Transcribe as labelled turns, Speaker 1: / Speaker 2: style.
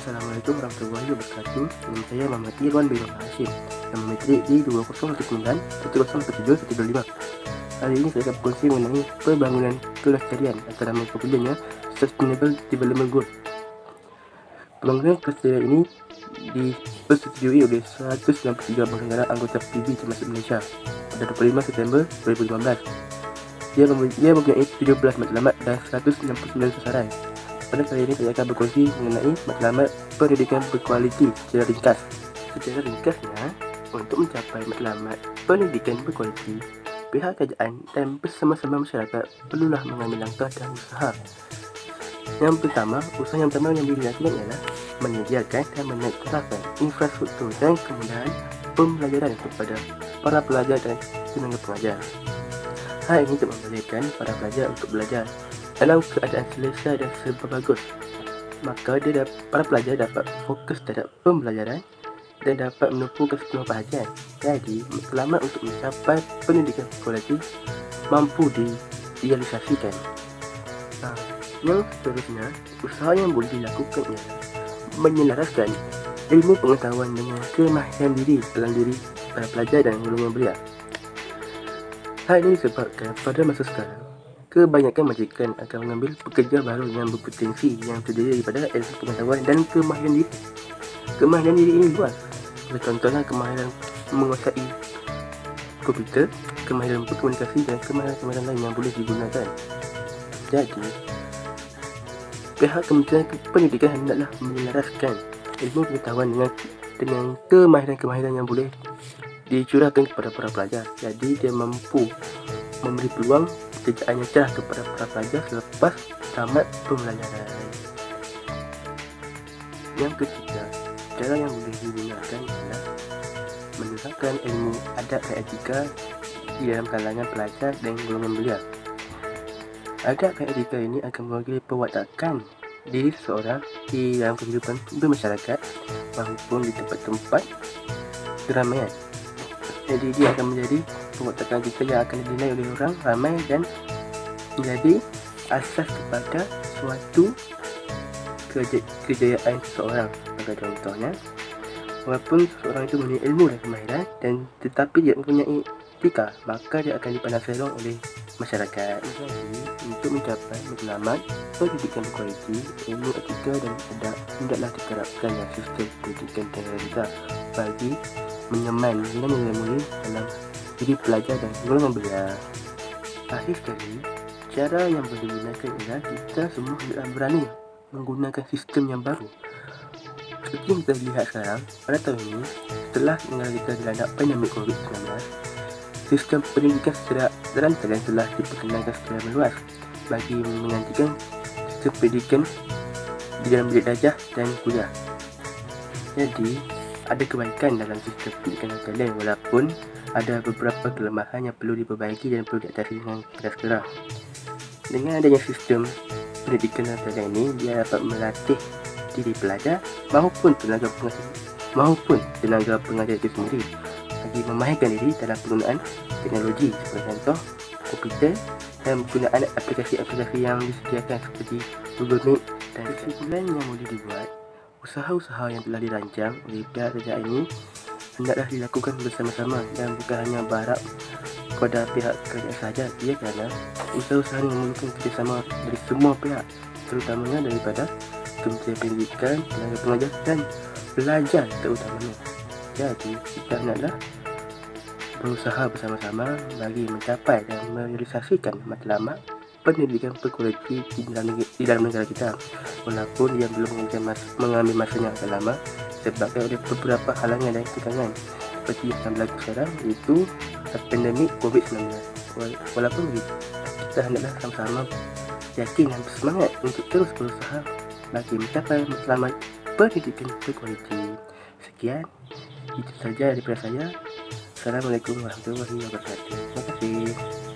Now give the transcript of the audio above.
Speaker 1: Assalamualaikum warahmatullahi wabarakatuh. Nama saya Muhammad Irwan bin Hashim. Nama metrik di 2019-1017-5 Hari ini saya akan berkongsi mengenai pembangunan kelestarian atau nama popularnya Sustainable Development Goal. Pembangunan kelestarian ini dipersetujui oleh 193 bangsa negara anggota PB termasuk Malaysia pada 25 September 2015 dia mempunyai 17 matlamat dan 169 sasaran pada kali ini saya akan berkongsi mengenai matlamat pendidikan berkualiti secara ringkas. Secara ringkasnya, untuk mencapai matlamat pendidikan berkualiti, pihak kerajaan dan bersama-sama masyarakat perlulah mengambil langkah dan usaha. Yang pertama, usaha yang pertama yang dilakukan ialah menyediakan dan menetralkan infrastruktur dan kemudahan pembelajaran kepada para pelajar dan tenaga pengajar. Hal ini untuk membolehkan para pelajar untuk belajar dalam keadaan selesa dan serba bagus maka dia dapat, para pelajar dapat fokus terhadap pembelajaran dan dapat menumpukan sepenuh perhatian jadi selamat untuk mencapai pendidikan kualiti mampu direalisasikan. Nah, yang seterusnya usaha yang boleh dilakukan ialah menyelaraskan ilmu pengetahuan dengan kemahiran diri dalam diri para pelajar dan golongan belia. Hal ini disebabkan pada masa sekarang kebanyakan majikan akan mengambil pekerja baru yang berpotensi yang terdiri daripada ilmu pengetahuan dan kemahiran diri. Kemahiran diri ini luas. Contohnya kemahiran menguasai komputer, kemahiran berkomunikasi dan kemahiran-kemahiran lain yang boleh digunakan. Jadi, pihak Kementerian Pendidikan hendaklah menyelaraskan ilmu pengetahuan dengan dengan kemahiran-kemahiran yang boleh dicurahkan kepada para pelajar. Jadi, dia mampu memberi peluang yang cerah kepada para pelajar selepas tamat pembelajaran. Yang ketiga, cara yang boleh digunakan adalah menerapkan ilmu adab dan etika di dalam kalangan pelajar dan golongan belia. Adab dan etika ini akan mewakili perwatakan diri seseorang di dalam kehidupan bermasyarakat maupun di tempat-tempat keramaian. Jadi dia akan menjadi perwatakan kita yang akan dinilai oleh orang ramai dan menjadi asas kepada suatu keja kejayaan seseorang. Sebagai contohnya walaupun seseorang itu mempunyai ilmu dan kemahiran dan tetapi dia mempunyai etika maka dia akan dipandang serong oleh masyarakat jadi untuk mencapai matlamat pendidikan berkualiti ilmu etika dan adab hendaklah diterapkan dalam sistem pendidikan kita bagi menyeman nilai-nilai dalam diri pelajar dan golongan belia. Akhir sekali, cara yang boleh digunakan ialah kita semua hendaklah berani menggunakan sistem yang baru. Seperti yang kita lihat sekarang, pada tahun ini, setelah negara kita dilanda pandemik COVID-19, sistem pendidikan secara terantagan telah diperkenalkan secara meluas bagi menggantikan pendidikan di dalam bilik dajah dan kuliah. Jadi, ada kebaikan dalam sistem pendidikan kalian walaupun ada beberapa kelemahan yang perlu diperbaiki dan perlu diatasi dengan keras keras. Dengan adanya sistem pendidikan kalian ini, dia dapat melatih diri pelajar maupun tenaga pengajar maupun tenaga pengajar itu sendiri bagi memahirkan diri dalam penggunaan teknologi seperti contoh komputer dan penggunaan aplikasi-aplikasi yang disediakan seperti Google Meet dan kesimpulan yang boleh dibuat Usaha-usaha yang telah dirancang oleh pihak kerajaan ini hendaklah dilakukan bersama-sama dan bukan hanya berharap kepada pihak kerajaan sahaja ia kerana usaha-usaha ini memerlukan kerjasama dari semua pihak terutamanya daripada Kementerian Pendidikan, tenaga pengajar dan pelajar terutamanya. Jadi, kita hendaklah berusaha bersama-sama bagi mencapai dan merealisasikan matlamat pendidikan berkualiti di dalam, di dalam negara kita. Walaupun dia belum mas, mengambil masa yang agak lama sebabkan oleh beberapa halangan dan tekangan seperti yang berlaku sekarang iaitu pandemik COVID-19 walaupun begitu kita hendaklah sama-sama yakin dan bersemangat untuk terus berusaha bagi mencapai matlamat pendidikan berkualiti sekian itu saja daripada saya. Assalamualaikum warahmatullahi wabarakatuh. Terima kasih